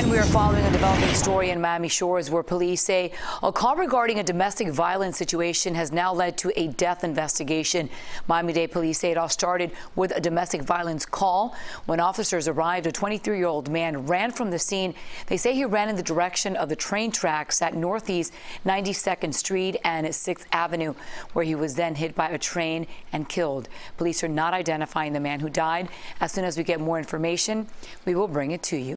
And we are following a developing story in Miami Shores where police say a call regarding a domestic violence situation has now led to a death investigation. Miami-Dade police say it all started with a domestic violence call. When officers arrived, a 23-year-old man ran from the scene. They say he ran in the direction of the train tracks at Northeast 92nd Street and 6th Avenue, where he was then hit by a train and killed. Police are not identifying the man who died. As soon as we get more information, we will bring it to you.